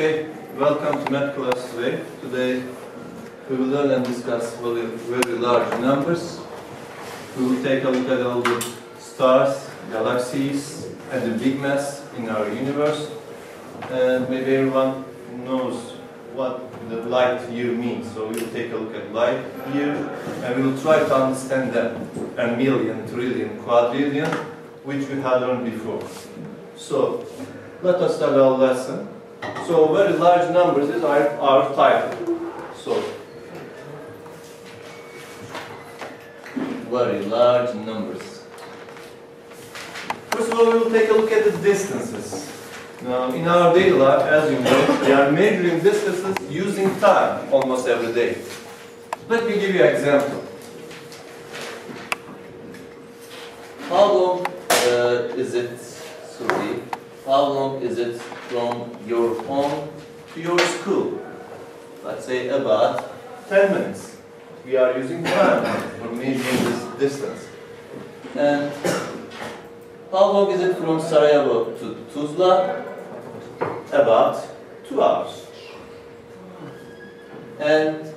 Okay, welcome to math class today. Today we will learn and discuss very, very large numbers. We will take a look at all the stars, galaxies, and the big mass in our universe. And maybe everyone knows what the light year means. So we will take a look at light year and we will try to understand them. A million, trillion, quadrillion, which we had learned before. So let us start our lesson. So very large numbers is our, our title. So very large numbers. First of all, we will take a look at the distances. Now, in our daily life, as you know, we are measuring distances using time almost every day. Let me give you an example. How long uh, is it, Suzy, how long is it from your home to your school? Let's say about 10 minutes. We are using time for measuring this distance. And how long is it from Sarajevo to Tuzla? About two hours. And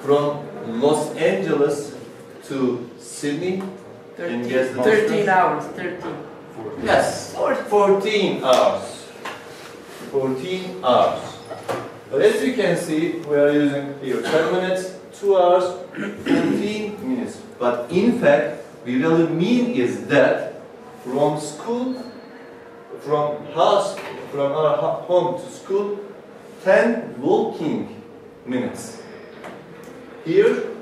from Los Angeles to Sydney, and guess the 13 hours, 13. Yes, 14 hours. 14 hours. But as you can see, we are using here 10 minutes, 2 hours, 14 minutes. But in fact, we really mean is that from school, from house, from our home to school, 10 walking minutes. Here,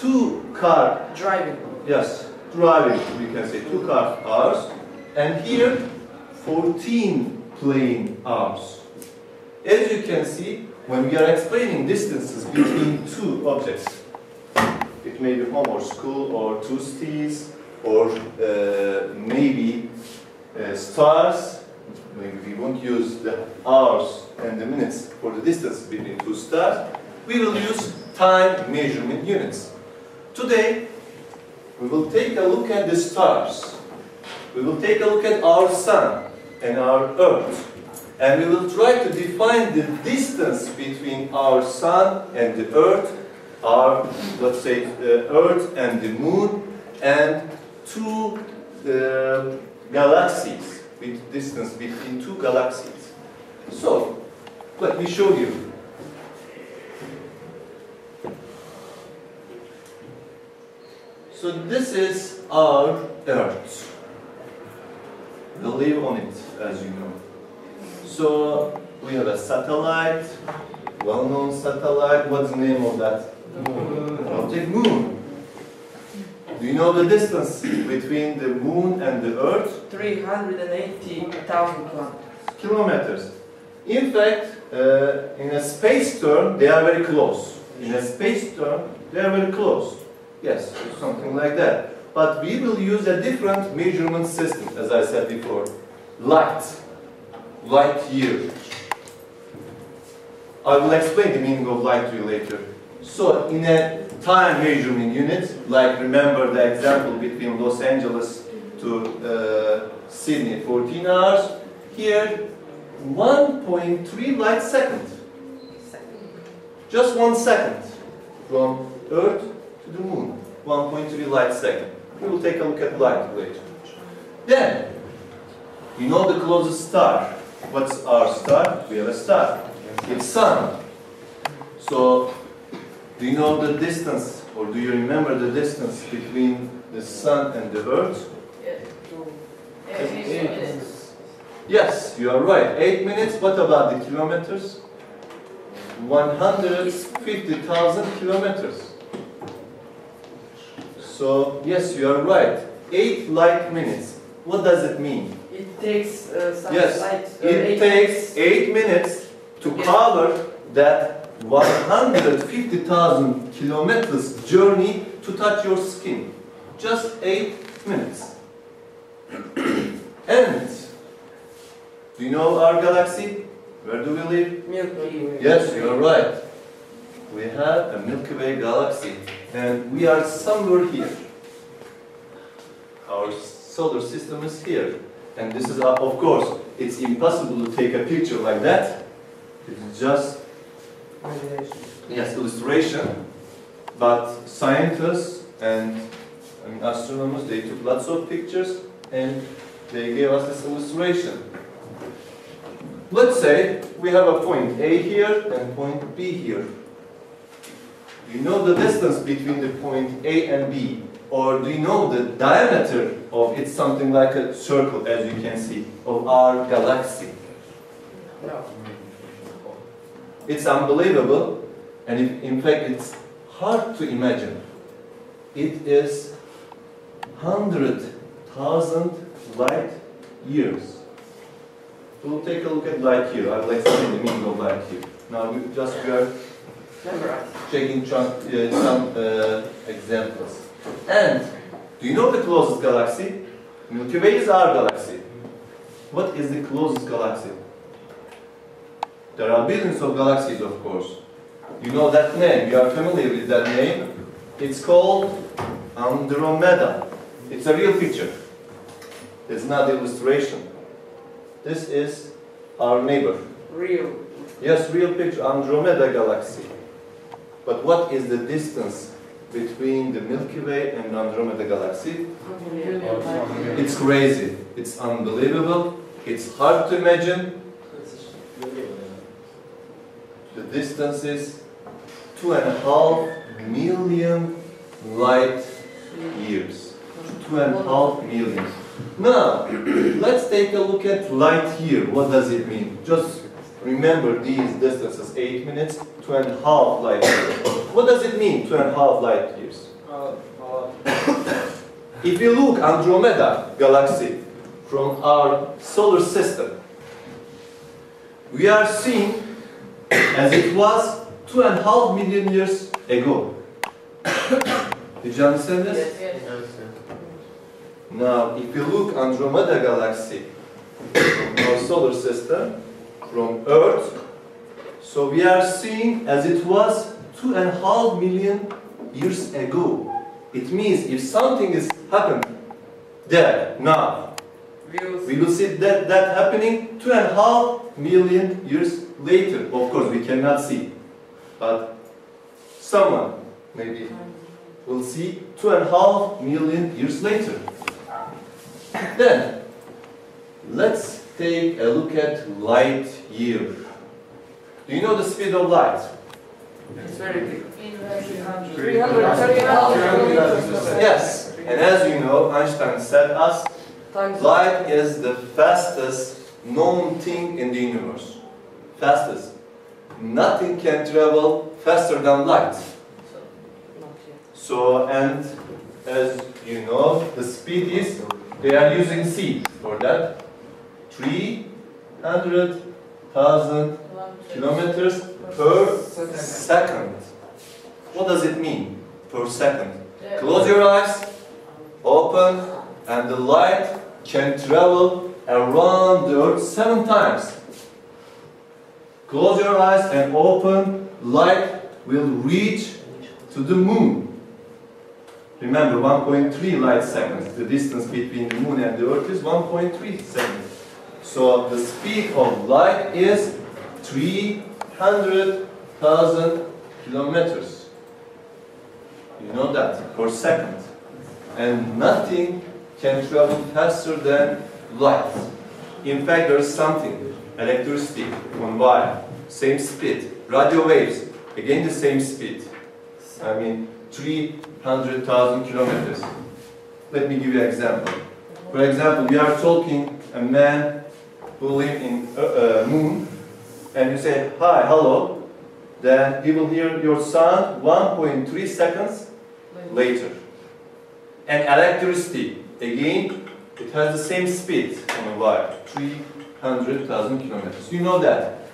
two car Driving. Yes, driving, we can say two car hours. And here, 14 plane hours. As you can see, when we are explaining distances between two objects, it may be home or school or two cities or uh, maybe uh, stars, maybe we won't use the hours and the minutes for the distance between two stars, we will use time measurement units. Today, we will take a look at the stars. We will take a look at our sun and our earth. And we will try to define the distance between our sun and the earth, our, let's say, the earth and the moon, and two uh, galaxies, with distance between two galaxies. So, let me show you. So this is our Earth. We live on it, as you know. So we have a satellite, well-known satellite. What's the name of that? Moon. Object Moon. Do you know the distance between the Moon and the Earth? 380,000 kilometers. Kilometers. In fact, uh, in a space term, they are very close. In a space term, they are very close. Yes, something like that. But we will use a different measurement system, as I said before. Light. Light year. I will explain the meaning of light year later. So, in a time measurement unit, like remember the example between Los Angeles to uh, Sydney, 14 hours, here 1.3 light second. Just one second from Earth to the Moon. 1.3 light second. We will take a look at light later. Then, you know the closest star. What's our star? We have a star. It's Sun. So, do you know the distance, or do you remember the distance between the Sun and the Earth? Yes, you are right. 8 minutes. What about the kilometers? 150,000 kilometers. So, yes, you are right. 8 light minutes. What does it mean? It takes uh, some Yes, light. uh, It eight takes 8 minutes to Yes. cover that 150,000 kilometers journey to touch your skin. Just 8 minutes. and, do you know our galaxy? Where do we live? Milky Way. Yes, you are right. We have a Milky Way galaxy, and we are somewhere here. Our solar system is here. And this is, of course, it's impossible to take a picture like that. It's just, yes, illustration. But scientists and I mean, astronomers, they took lots of pictures and they gave us this illustration. Let's say we have a point A here and point B here. You know the distance between the point A and B, or do you know the diameter of it's something like a circle, as you can see, of our galaxy? No. It's unbelievable, and in, in fact, it's hard to imagine. It is hundred thousand light years. We'll take a look at light year. I will explain the meaning of light year. Now, we just we are. Checking uh, some uh, examples. And do you know the closest galaxy? Milky Way is our galaxy. What is the closest galaxy? There are billions of galaxies, of course. You know that name. You are familiar with that name. It's called Andromeda. It's a real picture. It's not illustration. This is our neighbor. Real. Yes, real picture, Andromeda galaxy. But what is the distance between the Milky Way and Andromeda galaxy? It's crazy. It's unbelievable. It's hard to imagine. The distance is two and a half million light years. Two and a half million. Now, let's take a look at light year. What does it mean? Just remember these distances, eight minutes, two and a half light years. What does it mean, two and a half light years? Uh, uh, if you look Andromeda galaxy from our solar system, we are seeing as it was two and a half million years ago. Did you understand this? Yes, yes. Now, if you look Andromeda galaxy from our solar system, from Earth, so we are seeing as it was two and a half million years ago. It means if something is happened there now, we will see that, that happening two and a half million years later. Of course, we cannot see, but someone maybe will see two and a half million years later. Then, let's take a look at light year. Do you know the speed of light? It's very big. 330,000 Yes, and as you know, Einstein said us, light is the fastest known thing in the universe. Fastest. Nothing can travel faster than light. So, and as you know, the speed is, they are using C for that. 300,000 kilometers per second. What does it mean per second? Close your eyes, open, and the light can travel around the earth seven times. Close your eyes and open, light will reach to the moon. Remember, 1.3 light seconds. The distance between the moon and the earth is 1.3 seconds. So the speed of light is 300,000 kilometers. You know that, per second. And nothing can travel faster than light. In fact, there is something, electricity on wire, same speed. Radio waves, again the same speed. I mean, 300,000 kilometers. Let me give you an example. For example, we are talking a man who live in uh, uh, moon, and you say, hi, hello, then he will hear your sound 1.3 seconds later. And electricity, again, it has the same speed on a wire, 300,000 kilometers. You know that.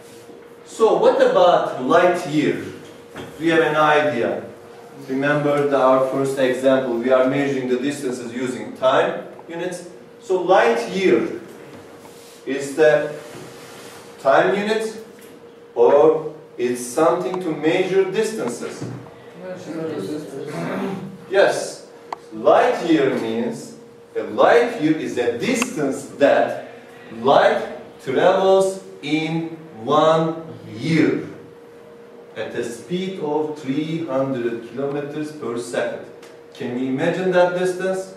So what about light year? You have an idea? Remember the, our first example, we are measuring the distances using time units. So light year is the time unit or it's something to measure distances? Yes, light year means A light year is a distance that light travels in one year at a speed of 300 kilometers per second. Can you imagine that distance?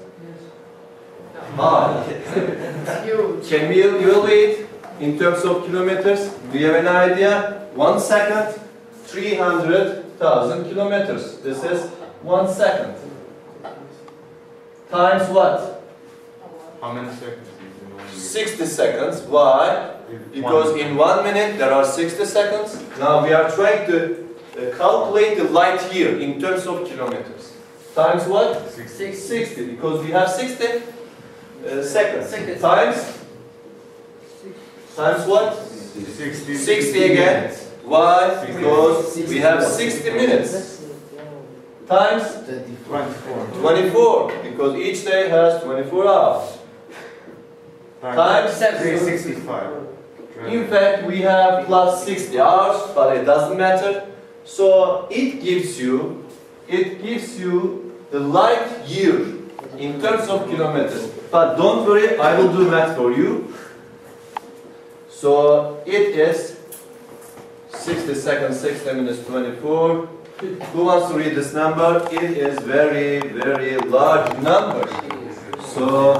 It's huge. can we evaluate in terms of kilometers? Do you have an idea? One second, 300,000 kilometers. This is one second. Times what? How many seconds is in one year? 60 seconds. Why? Because in one minute there are 60 seconds. Now we are trying to uh, calculate the light year in terms of kilometers. Times what? Six. 60, because we have 60 uh, seconds. Seconds. Times? Times what? Sixty. 60 again. Why? Because we have 60 minutes. Times Twenty-four. 24, because each day has 24 hours. Times Three sixty-five. In fact, we have plus 60 hours, but it doesn't matter. So it gives you, it gives you the light year in terms of kilometers. But don't worry, I will do math for you. So it is 60 seconds, 60 minutes, 24. Who wants to read this number? It is very, very large number. So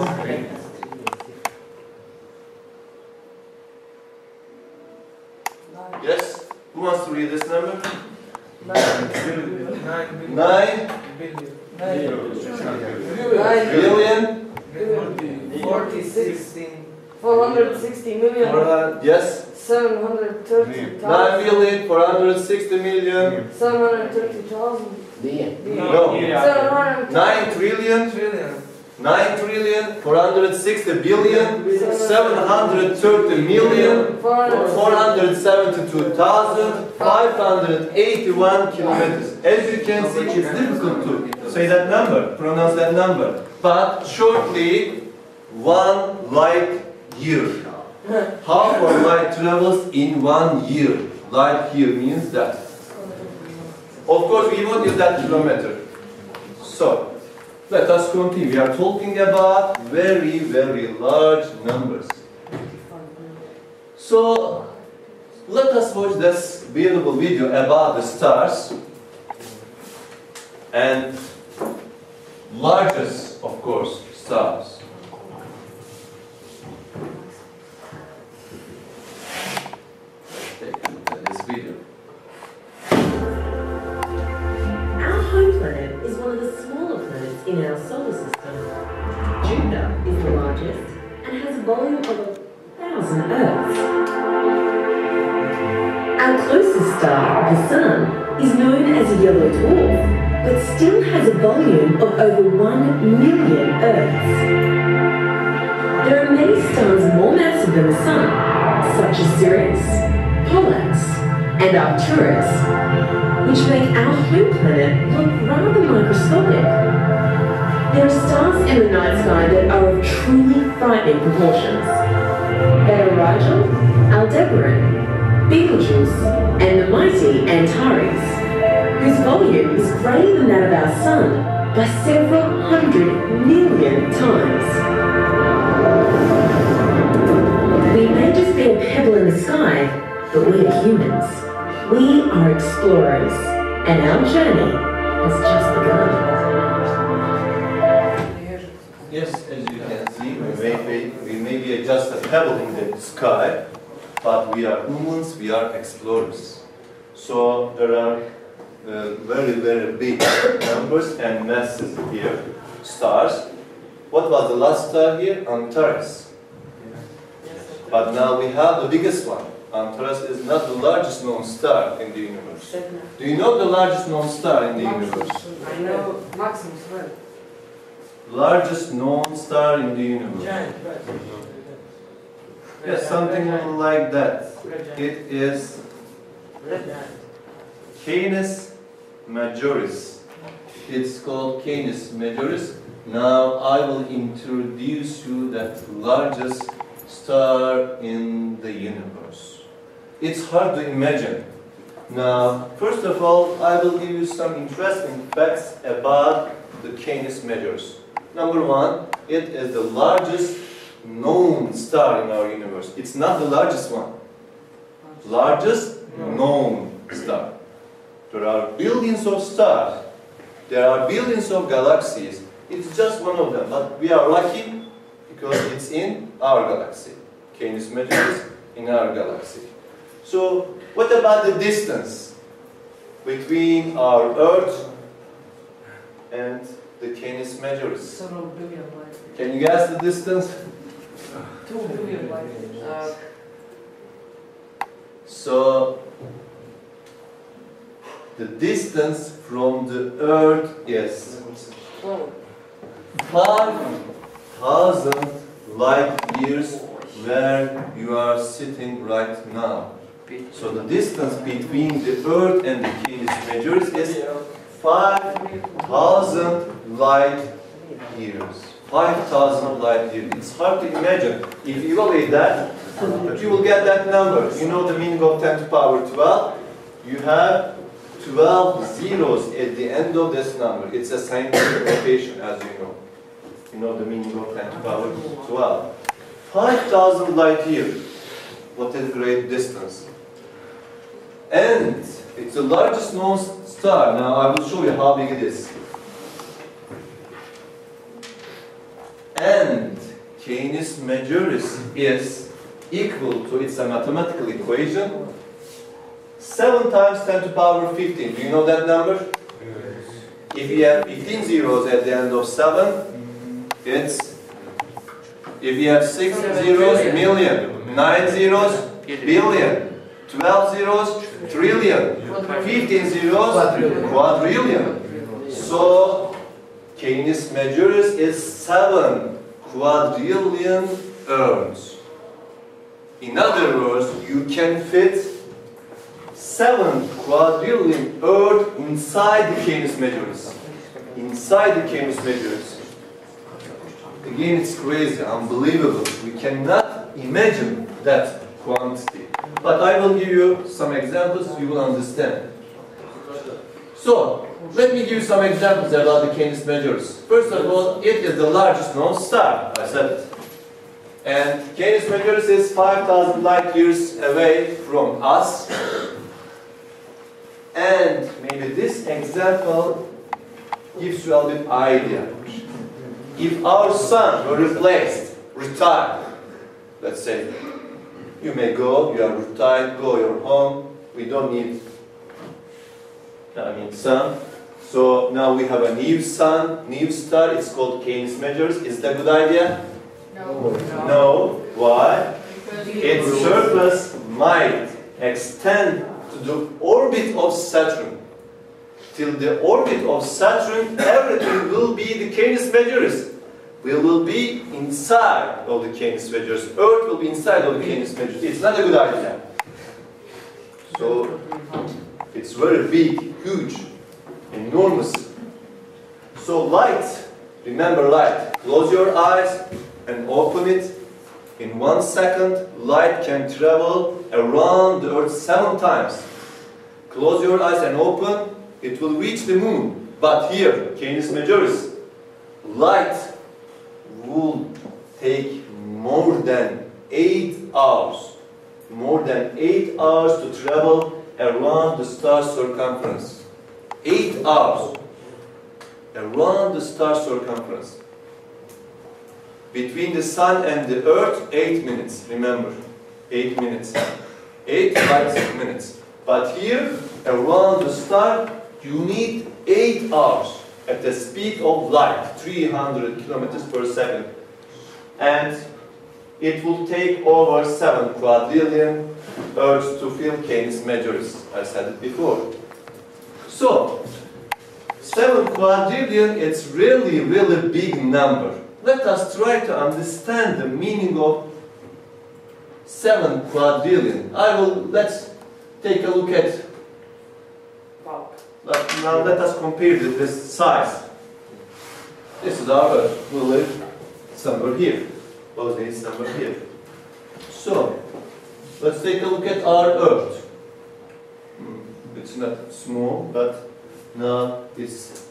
yes, who wants to read this number? Nine Nine billion. Nine billion. Forty-six. Four hundred sixty million. Four hun- yes, Seven hundred thirty nine thousand. billion, four hundred sixty million. Seven hundred thirty thousand. No, Seven hundred. nine trillion, Trillion. nine trillion, four hundred sixty billion, seven hundred thirty million, Four hundred. four hundred seventy-two thousand, five hundred eighty-one kilometers. As you can see, it's difficult to say that number, pronounce that number. But shortly, one light year. How far light travels in one year? Light year means that. Of course, we won't use that kilometer. So, let us continue. We are talking about very, very large numbers. So, let us watch this beautiful video about the stars and largest, of course, stars. Thousand Earths. Our closest star, the Sun, is known as a yellow dwarf, but still has a volume of over one million Earths. There are many stars more massive than the Sun, such as Sirius, Pollux, and Arcturus, which make our home planet look rather microscopic. There are stars in the night sky that are of truly frightening proportions. They Rigel, Aldebaran, Betelgeuse, and the mighty Antares, whose volume is greater than that of our Sun by several hundred million times. We may just be a pebble in the sky, but we are humans. We are explorers, and our journey has just begun. Yes, as you can see, we may be, just a pebble in the sky, but we are humans, we are explorers. So there are uh, very, very big numbers and masses here, stars. What was the last star here? Antares. But now we have the biggest one. Antares is not the largest known star in the universe. Do you know the largest known star in the universe? I know Maximus, right? Largest known star in the universe. Yes, something like that. It is Canis majoris. It's called Canis majoris. Now I will introduce you that largest star in the universe. It's hard to imagine. Now, first of all, I will give you some interesting facts about the Canis majoris. Number one, it is the largest known star in our universe. It's not the largest one. Largest known star. There are billions of stars. There are billions of galaxies. It's just one of them. But we are lucky because it's in our galaxy. Canis Majoris in our galaxy. So, what about the distance between our Earth and the Canis Majoris? Several billion light years. Can you guess the distance? So, the distance from the Earth is Well, 5,000 light years where you are sitting right now. So the distance between the Earth and the Canis Majoris is 5,000 light years. 5,000 light years. It's hard to imagine. If you evaluate that, but you will get that number. You know the meaning of 10 to the power 12? You have 12 zeros at the end of this number. It's a scientific notation, as you know. You know the meaning of 10 to the power 12. 5,000 light years. What a great distance. And it's the largest known star. Now I will show you how big it is. And Canis Majoris is equal to, it's a mathematical equation, 7 times 10 to power 15. Do you know that number? Yes. If you have 15 zeros at the end of 7, it's, if you have 6 zeros, million, 9 zeros, billion, 12 zeros, trillion, 15 zeros, quadrillion. So, Canis Majoris is 7 quadrillion Earths. In other words, you can fit 7 quadrillion Earth inside the Canis Majoris. Inside the Canis Majoris. Again, it's crazy, unbelievable. We cannot imagine that quantity. But I will give you some examples, you will understand. So, let me give you some examples about the Canis Majoris. First of all, it is the largest known star, I said it. And Canis Majoris is 5,000 light years away from us. And maybe this example gives you a bit idea. If our sun were replaced, retired, let's say, you may go, you are retired, go your home, we don't need, I mean, sun. So now we have a new sun, new star, it's called Canis Majoris. Is that a good idea? no. No. Why? Because Its surface might extend to the orbit of Saturn. Till the orbit of Saturn, everything will be the Canis Majoris. We will be inside of the Canis Majoris. Earth will be inside of the Canis Majoris. It's not a good idea. So, it's very big, huge, enormous. So light, remember light. Close your eyes and open it. In one second, light can travel around the earth seven times. Close your eyes and open, it will reach the moon. But here, Canis Majoris, light will take more than eight hours. More than eight hours to travel around the star's circumference. Eight hours around the star's circumference. Between the sun and the earth, eight minutes. Remember, eight minutes. Eight light minutes. But here, around the star, you need eight hours at the speed of light, 300 kilometers per second. And it will take over 7 quadrillion Earths to fill Canis Majoris. I said it before. So, 7 quadrillion, it's really, really big number. Let us try to understand the meaning of 7 quadrillion. I will, let's take a look at, let- now let us compare this, this size. This is our Earth. We live somewhere here. Those days somewhere here. So, let's take a look at our Earth. Not small, but now it's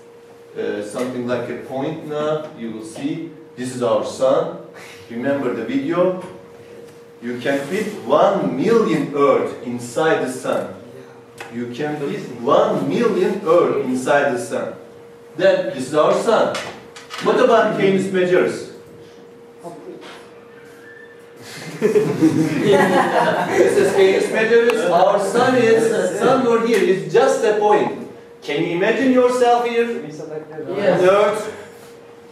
uh, something like a point now. You will see this is our sun. Remember the video? You can fit one million Earth inside the sun. You can fit one million Earth inside the sun. Then this is our sun. What about Canis Majoris? This is Canis Majoris. Our sun is uh, somewhere here. It's just a point. Can you imagine yourself here? Yes. Earth,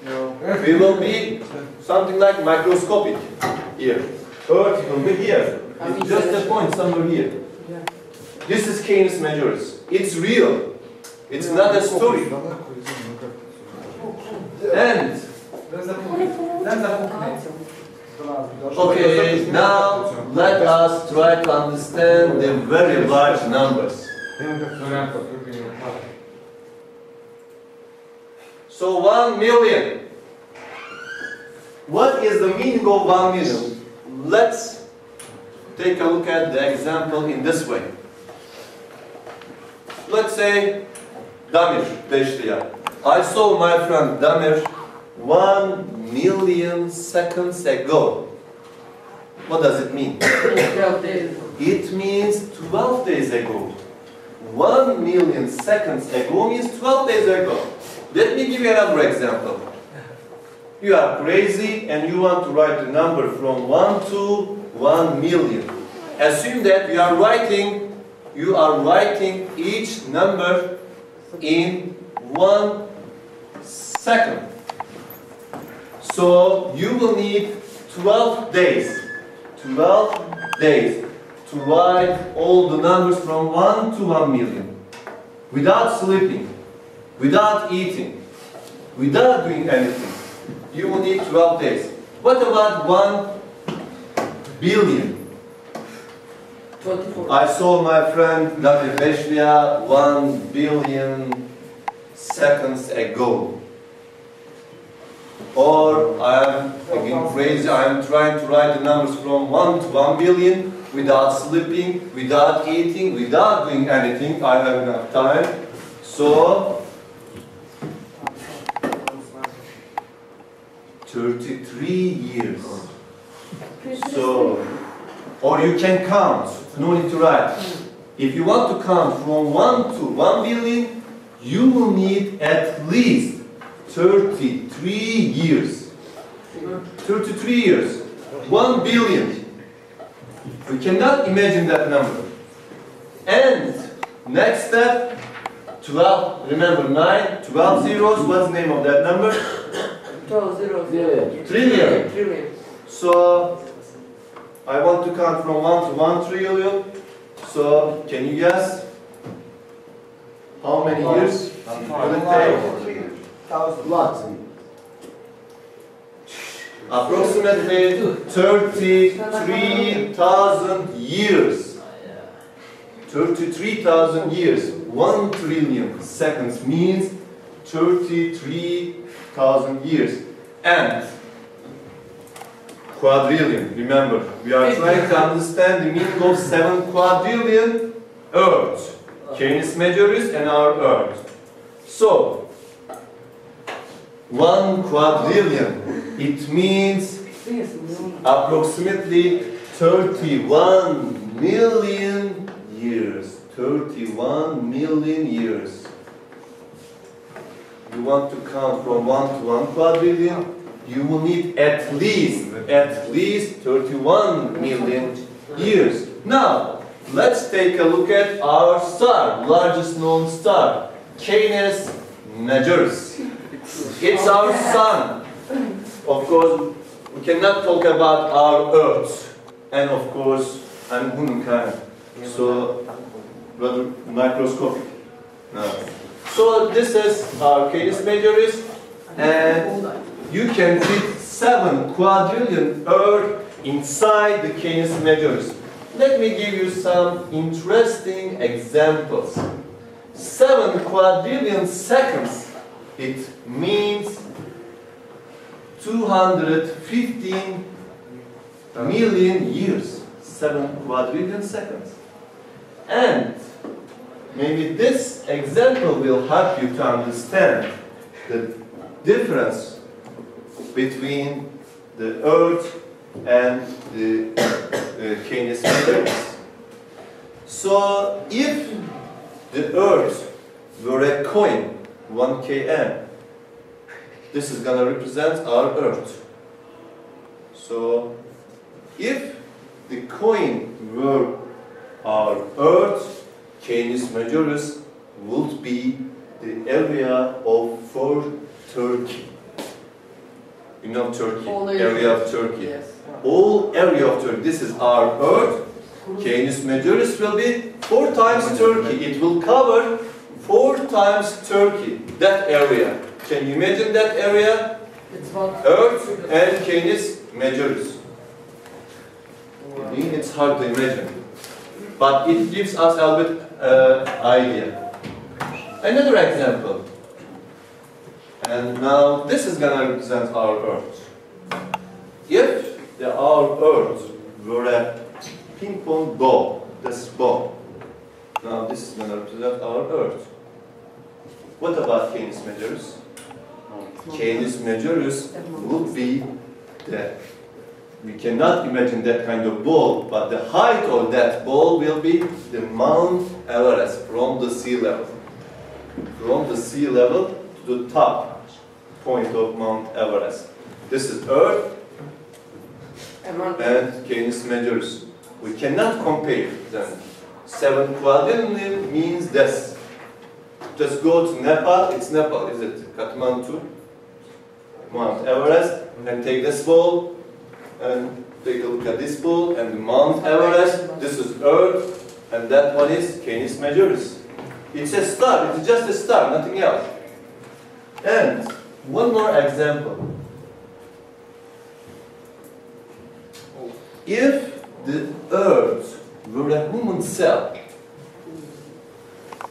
No. we will be something like microscopic here. Earth will be here. It's just a point somewhere here. Yeah. This is Canis Majoris. It's real. It's not a story. And okay, now let us try to understand the very large numbers. So one million. What is the meaning of one million? Let's take a look at the example in this way. Let's say Damir Beşliya. I saw my friend Damir one million seconds ago. What does it mean? It means 12 days ago. 1 million seconds ago means 12 days ago. Let me give you another example. You are crazy and you want to write the number from 1 to 1 million. Assume that you are writing you are writing each number in 1 second. So you will need 12 days. 12 days to write all the numbers from 1 to 1 million. Without sleeping, without eating, without doing anything. You will need 12 days. What about 1 billion? Twenty-four. I saw my friend Dr. Beshlia 1 billion seconds ago. Or I am again crazy, I am trying to write the numbers from 1 to 1 billion without sleeping, without eating, without doing anything. I have enough time. So, 33 years. So, or you can count, no need to write. If you want to count from 1 to 1 billion, you will need at least 33 years. 33 years. 1 billion. We cannot imagine that number. And next step, 12, remember 9, 12 zeros, what's the name of that number? Twelve zero zero. Trillion. Trillion. So, I want to count from 1 to 1 trillion. So, can you guess? How many years will it take? Lots. Approximately 33,000 years. 33,000 years. 1 trillion seconds means 33,000 years. And quadrillion, remember, we are trying to understand the meaning of 7 quadrillion Earth. Canis Majoris and our Earth. So, 1 quadrillion, it means approximately 31 million years. 31 million years. You want to count from 1 to 1 quadrillion, you will need at least, at least 31 million years. Now, let's take a look at our star, largest known star, Canis Majoris. It's our sun. Of course, we cannot talk about our Earth. And of course, I'm humankind. So, rather microscopic. No. So this is our Canis Majoris. And you can fit seven quadrillion Earth inside the Canis Majoris. Let me give you some interesting examples. Seven quadrillion seconds, it means 215 million years. Seven quadrillion seconds. And maybe this example will help you to understand the difference between the Earth and the uh, Canis. So if the Earth were a coin, 1 km, this is gonna represent our Earth. So if the coin were our Earth, Canis Majoris would be the area of for Turkey. You know Turkey, All area of Turkey. Yes. All area of Turkey. This is our Earth. Canis Majoris will be four times Turkey. It will cover four times Turkey. That area. Can you imagine that area? It's what? Earth and Canis Majoris. I It's hard to imagine. But it gives us a little bit uh, idea. Another example. And now this is gonna represent our Earth. If the, our Earth were a ping pong ball, this ball, now this is gonna represent our Earth. What about Canis Majoris? Canis Majoris would be the we cannot imagine that kind of ball, but the height of that ball will be the Mount Everest from the sea level. From the sea level to the top point of Mount Everest. This is Earth and Canis Majoris. We cannot compare them. Seven means this. Just go to Nepal, it's Nepal, is it? Kathmandu, Mount Everest, and take this ball, and take a look at this ball, and Mount Everest, this is Earth, and that one is Canis Majoris. It's a star, it's just a star, nothing else. And one more example. If the earth a human cell,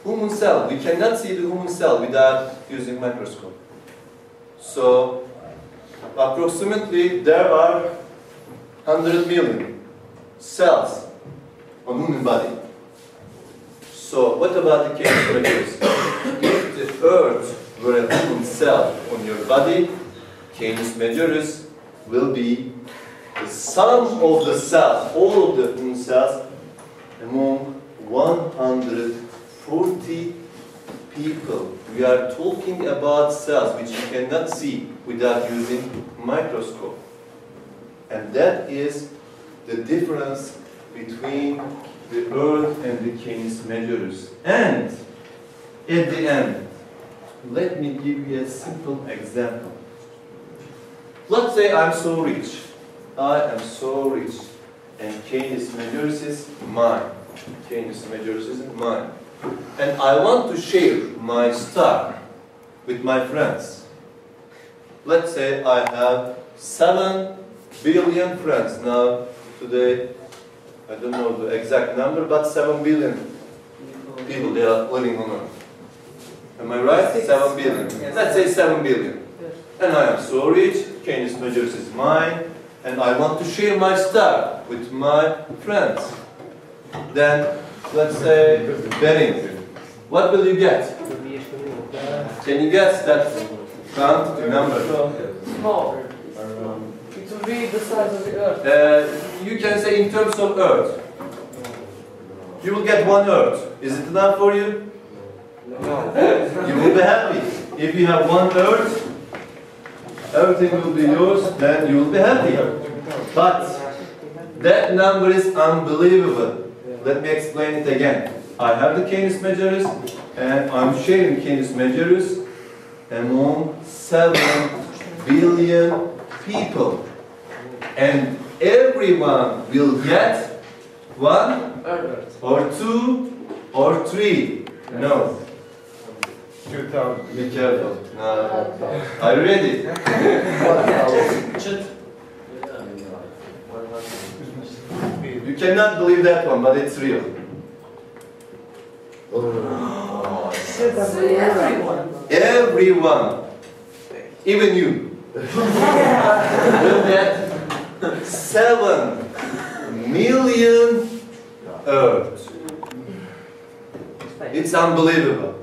human cell, we cannot see the human cell without using microscope. So, approximately there are 100 million cells on human body. So, what about the Canis majoris? If the earth were a human cell on your body, Canis majoris will be the sum of the cells, all of the human cells, among 140 people. We are talking about cells which you cannot see without using microscope. And that is the difference between the earth and the Canis majoris. And at the end, let me give you a simple example. Let's say I'm so rich. I am so rich. And Canis majoris is mine. Canis majoris is mine. And I want to share my star with my friends. Let's say I have 7 billion friends. Now, today, I don't know the exact number, but 7 billion people they are living on Earth. Am I right? 7 billion. Let's say 7 billion. And I am so rich, Canis majoris is mine, and I want to share my star with my friends. Then, let's say, betting. What will you get? Can you guess that count, the number? Small. It will be the size of the earth. Uh, you can say in terms of earth. You will get one earth. Is it enough for you? No. you will be happy. If you have one earth, everything will be yours, then you will be happy. But that number is unbelievable. Let me explain it again. I have the Canis majoris and I'm sharing Canis majoris among 7 billion people. And everyone will get one or two or three. No, 2000. be careful. No. Are you ready? You cannot believe that one, but it's real. Oh, See everyone. Everyone, even you, will get seven million Earth. It's unbelievable.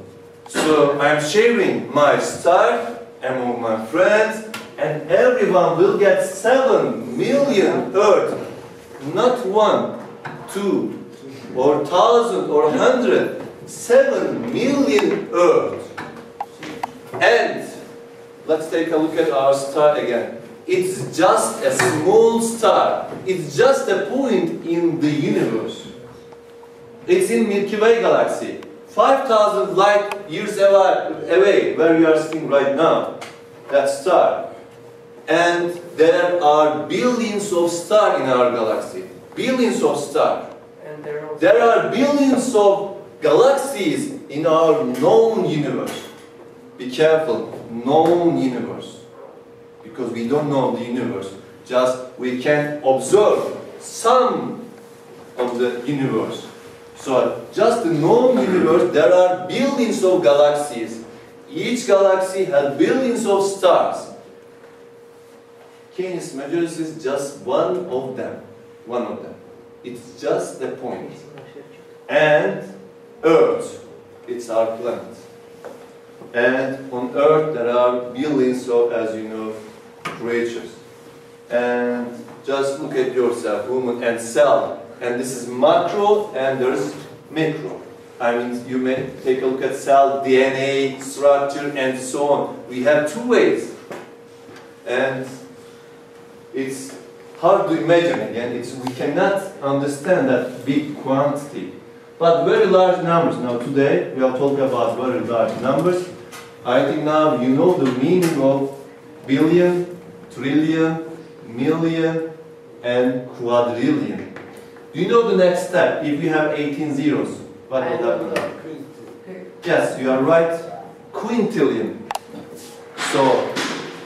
So I'm sharing my star among my friends, and everyone will get 7 million earth. Not one, two, or thousand, or hundred. 7 million earth. And let's take a look at our star again. It's just a small star. It's just a point in the universe. It's in Milky Way galaxy. 5,000 light years away, where you are sitting right now. That star. And there are billions of stars in our galaxy. Billions of stars. There are billions of galaxies in our known universe. Be careful, known universe. Because we don't know the universe. Just we can observe some of the universe. So just the known universe, there are billions of galaxies. Each galaxy has billions of stars. Canis Majoris is just one of them. One of them. It's just a point. and Earth. It's our planet. And on Earth there are billions of, as you know, creatures. And just look at yourself, woman and cell. And this is macro and there's micro. I mean, you may take a look at cell, DNA, structure, and so on. We have two ways. And it's hard to imagine again. It's, we cannot understand that big quantity. But very large numbers. Now today we are talking about very large numbers. I think now you know the meaning of billion, trillion, million, and quadrillion. Do you know the next step? If you have 18 zeros, what will happen? Yes, you are right. Quintillion. So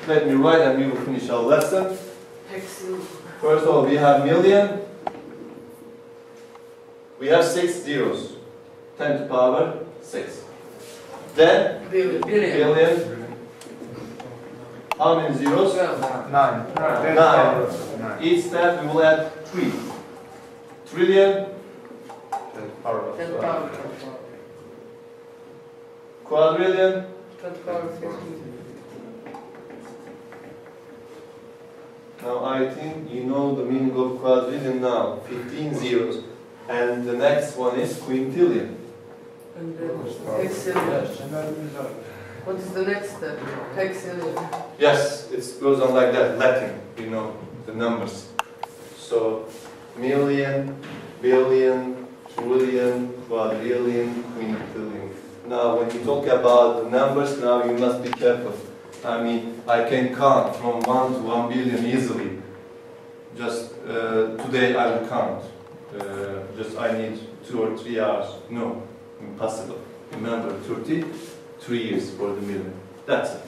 let me write and we will finish our lesson. Hexil. First of all, we have million. We have six zeros. 10 to power 6. Then Billion. Billion. billion. How many zeros? Twelve. Nine. Nine. Nine. Each step we will add 3. Trillion, Ten power. Ten power. quadrillion, Ten power fifteen. Now I think you know the meaning of quadrillion now. 15 zeros. And the next one is quintillion. And then hexillion. What is the next step? Hexillion. Yes, it goes on like that, Latin, you know, the numbers. So, million, billion, trillion, quadrillion, quintillion. Now, when you talk about the numbers, now you must be careful. I mean, I can count from 1 to 1 billion easily. Just uh, today I will count. Uh, just I need two or three hours. No, impossible. Remember, 33 years for the million. That's it.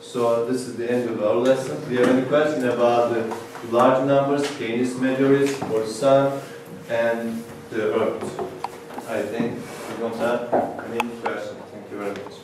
So this is the end of our lesson. Do you have any question about the large numbers, Canis Majoris, or Sun, and the Earth? I think we don't have any questions. Thank you very much.